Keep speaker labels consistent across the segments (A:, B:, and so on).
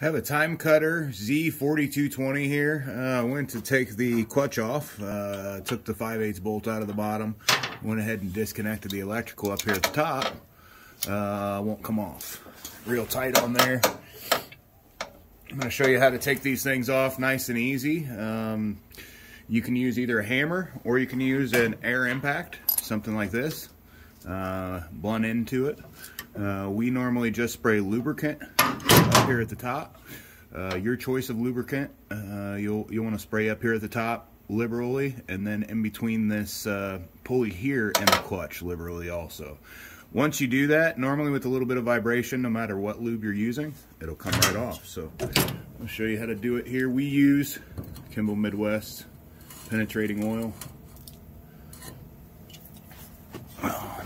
A: have a Timecutter Z4220 here. I uh, went to take the clutch off, uh, took the 5 8 bolt out of the bottom, went ahead and disconnected the electrical up here at the top. Uh, won't come off. Real tight on there. I'm going to show you how to take these things off nice and easy. Um, you can use either a hammer or you can use an air impact, something like this. Uh, blunt into it. Uh, we normally just spray lubricant up here at the top. Uh, your choice of lubricant, uh, you'll, you'll want to spray up here at the top liberally, and then in between this uh, pulley here and the clutch liberally also. Once you do that, normally with a little bit of vibration, no matter what lube you're using, it'll come right off. So I'll show you how to do it here. We use Kimball Midwest penetrating oil.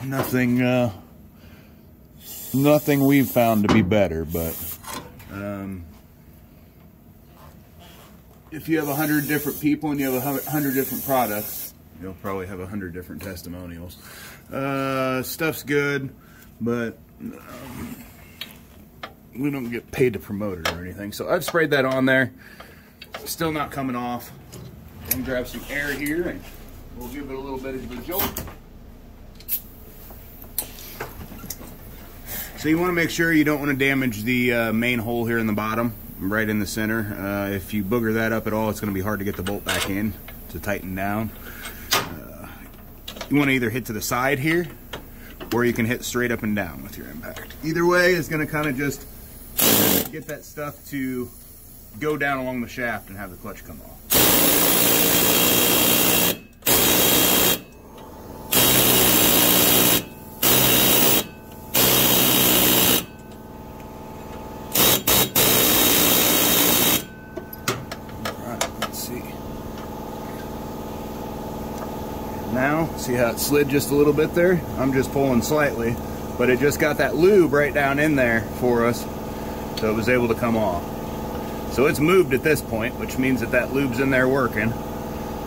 A: Nothing uh, nothing we've found to be better, but um, if you have a hundred different people and you have a hundred different products, you'll probably have a hundred different testimonials. Uh, stuff's good, but um, we don't get paid to promote it or anything. So I've sprayed that on there. Still not coming off. I'm grab some air here and we'll give it a little bit of a jolt. So you want to make sure you don't want to damage the uh, main hole here in the bottom, right in the center. Uh, if you booger that up at all, it's going to be hard to get the bolt back in to tighten down. Uh, you want to either hit to the side here, or you can hit straight up and down with your impact. Either way is going to kind of just get that stuff to go down along the shaft and have the clutch come off. Now, see how it slid just a little bit there? I'm just pulling slightly, but it just got that lube right down in there for us, so it was able to come off. So it's moved at this point, which means that that lube's in there working.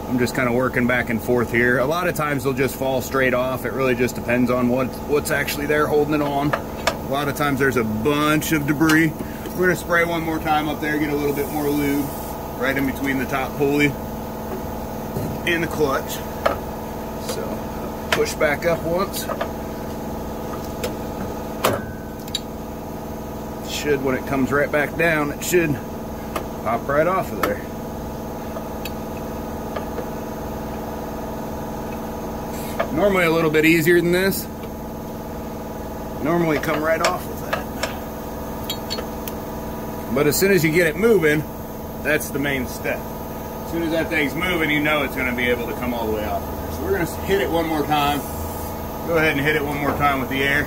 A: I'm just kind of working back and forth here. A lot of times they'll just fall straight off. It really just depends on what what's actually there holding it on. A lot of times there's a bunch of debris. We're gonna spray one more time up there, get a little bit more lube right in between the top pulley and the clutch. So push back up once. Should, when it comes right back down, it should pop right off of there. Normally a little bit easier than this. Normally come right off with that. But as soon as you get it moving, that's the main step. As soon as that thing's moving, you know it's going to be able to come all the way off. So we're going to hit it one more time. Go ahead and hit it one more time with the air.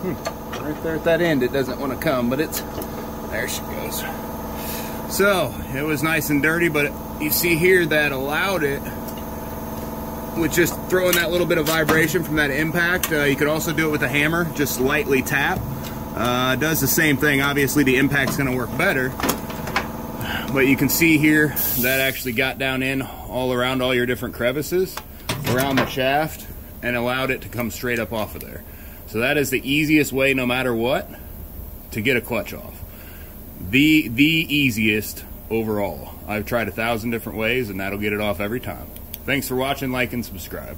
A: Hmm. Right there at that end, it doesn't want to come, but it's, there she goes. So, it was nice and dirty, but you see here that allowed it with just throwing that little bit of vibration from that impact. Uh, you could also do it with a hammer, just lightly tap. Uh, does the same thing. Obviously the impact's gonna work better, but you can see here that actually got down in all around all your different crevices, around the shaft, and allowed it to come straight up off of there. So that is the easiest way, no matter what, to get a clutch off. The, the easiest overall. I've tried a thousand different ways and that'll get it off every time. Thanks for watching, like, and subscribe.